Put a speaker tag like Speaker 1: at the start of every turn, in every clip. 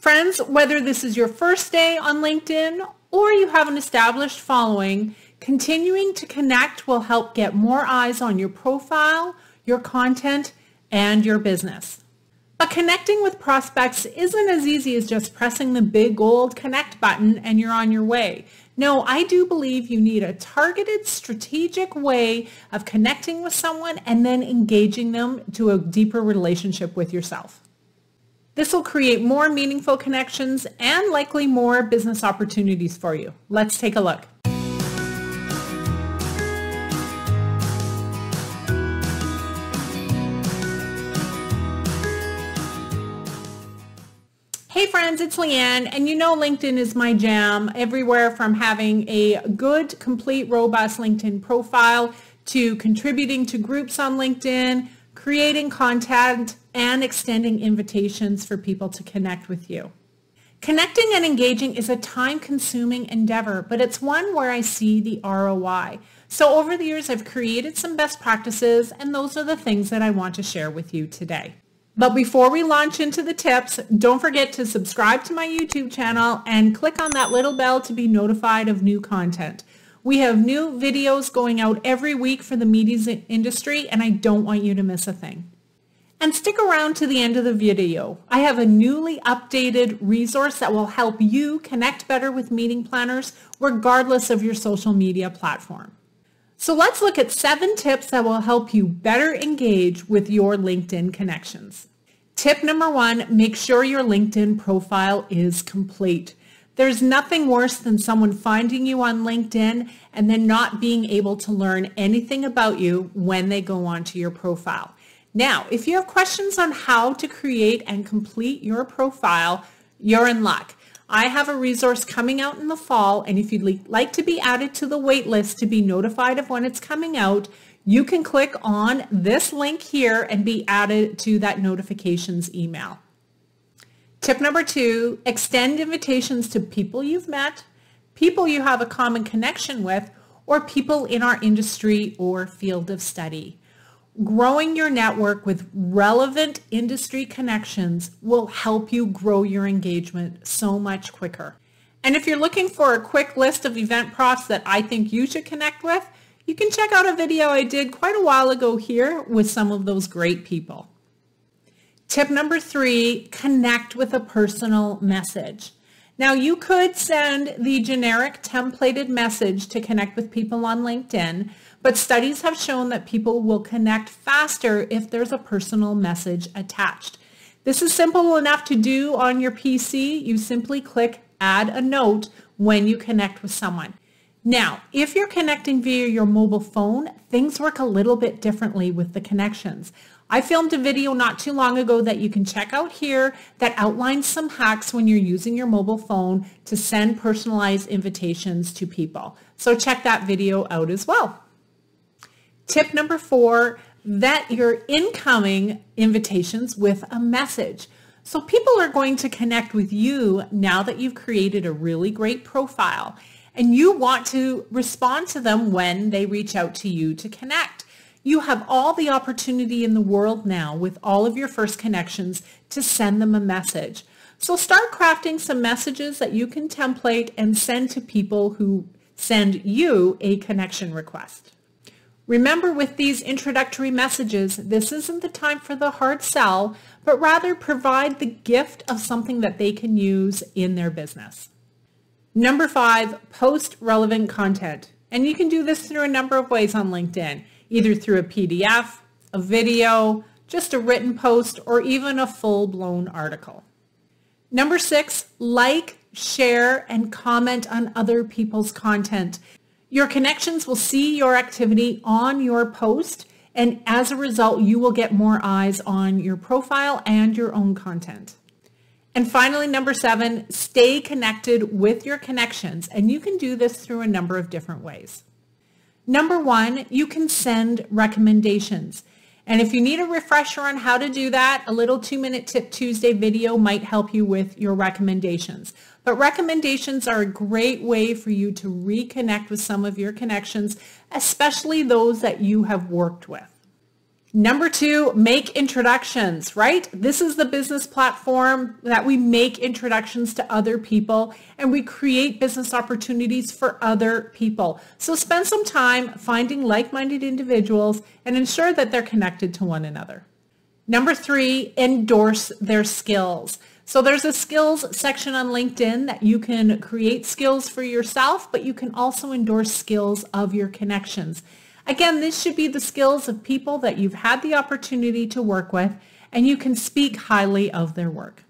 Speaker 1: Friends, whether this is your first day on LinkedIn or you have an established following, continuing to connect will help get more eyes on your profile, your content, and your business. But connecting with prospects isn't as easy as just pressing the big gold connect button and you're on your way. No, I do believe you need a targeted, strategic way of connecting with someone and then engaging them to a deeper relationship with yourself. This will create more meaningful connections and likely more business opportunities for you. Let's take a look. Hey friends, it's Leanne, and you know LinkedIn is my jam everywhere from having a good, complete, robust LinkedIn profile to contributing to groups on LinkedIn, creating content, and extending invitations for people to connect with you. Connecting and engaging is a time-consuming endeavor, but it's one where I see the ROI. So over the years, I've created some best practices, and those are the things that I want to share with you today. But before we launch into the tips, don't forget to subscribe to my YouTube channel and click on that little bell to be notified of new content. We have new videos going out every week for the media industry and I don't want you to miss a thing. And stick around to the end of the video. I have a newly updated resource that will help you connect better with meeting planners regardless of your social media platform. So let's look at seven tips that will help you better engage with your LinkedIn connections. Tip number one, make sure your LinkedIn profile is complete. There's nothing worse than someone finding you on LinkedIn and then not being able to learn anything about you when they go onto your profile. Now, if you have questions on how to create and complete your profile, you're in luck. I have a resource coming out in the fall, and if you'd like to be added to the waitlist to be notified of when it's coming out, you can click on this link here and be added to that notifications email. Tip number two, extend invitations to people you've met, people you have a common connection with, or people in our industry or field of study growing your network with relevant industry connections will help you grow your engagement so much quicker. And if you're looking for a quick list of event profs that I think you should connect with, you can check out a video I did quite a while ago here with some of those great people. Tip number three, connect with a personal message. Now you could send the generic templated message to connect with people on LinkedIn, but studies have shown that people will connect faster if there's a personal message attached. This is simple enough to do on your PC. You simply click add a note when you connect with someone. Now, if you're connecting via your mobile phone, things work a little bit differently with the connections. I filmed a video not too long ago that you can check out here that outlines some hacks when you're using your mobile phone to send personalized invitations to people. So check that video out as well. Tip number four, vet your incoming invitations with a message. So people are going to connect with you now that you've created a really great profile and you want to respond to them when they reach out to you to connect. You have all the opportunity in the world now with all of your first connections to send them a message. So start crafting some messages that you can template and send to people who send you a connection request. Remember with these introductory messages, this isn't the time for the hard sell, but rather provide the gift of something that they can use in their business. Number five, post relevant content. And you can do this through a number of ways on LinkedIn, either through a PDF, a video, just a written post, or even a full-blown article. Number six, like, share, and comment on other people's content. Your connections will see your activity on your post and as a result, you will get more eyes on your profile and your own content. And finally, number seven, stay connected with your connections. And you can do this through a number of different ways. Number one, you can send recommendations. And if you need a refresher on how to do that, a little two-minute tip Tuesday video might help you with your recommendations. But recommendations are a great way for you to reconnect with some of your connections, especially those that you have worked with. Number two, make introductions, right? This is the business platform that we make introductions to other people and we create business opportunities for other people. So spend some time finding like-minded individuals and ensure that they're connected to one another. Number three, endorse their skills. So there's a skills section on LinkedIn that you can create skills for yourself, but you can also endorse skills of your connections. Again, this should be the skills of people that you've had the opportunity to work with and you can speak highly of their work.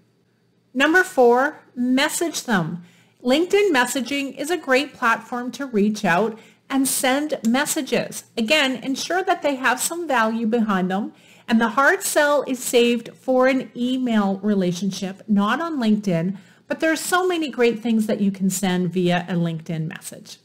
Speaker 1: Number four, message them. LinkedIn messaging is a great platform to reach out and send messages. Again, ensure that they have some value behind them and the hard sell is saved for an email relationship, not on LinkedIn, but there are so many great things that you can send via a LinkedIn message.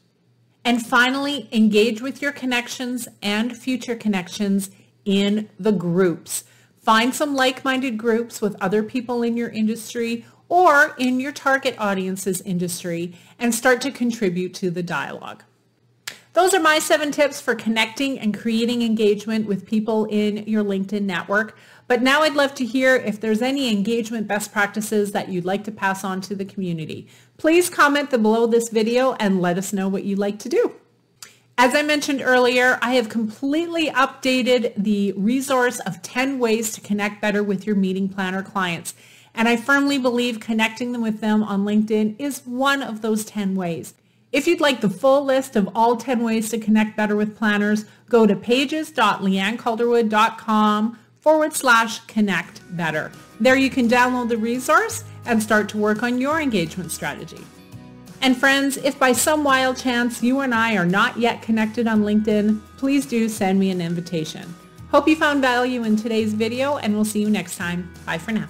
Speaker 1: And finally, engage with your connections and future connections in the groups. Find some like-minded groups with other people in your industry or in your target audience's industry and start to contribute to the dialogue. Those are my seven tips for connecting and creating engagement with people in your LinkedIn network. But now I'd love to hear if there's any engagement best practices that you'd like to pass on to the community. Please comment below this video and let us know what you'd like to do. As I mentioned earlier, I have completely updated the resource of 10 ways to connect better with your meeting planner clients. And I firmly believe connecting them with them on LinkedIn is one of those 10 ways. If you'd like the full list of all 10 ways to connect better with planners, go to pages.leannecalderwood.com forward slash connect better. There you can download the resource and start to work on your engagement strategy. And friends, if by some wild chance you and I are not yet connected on LinkedIn, please do send me an invitation. Hope you found value in today's video and we'll see you next time. Bye for now.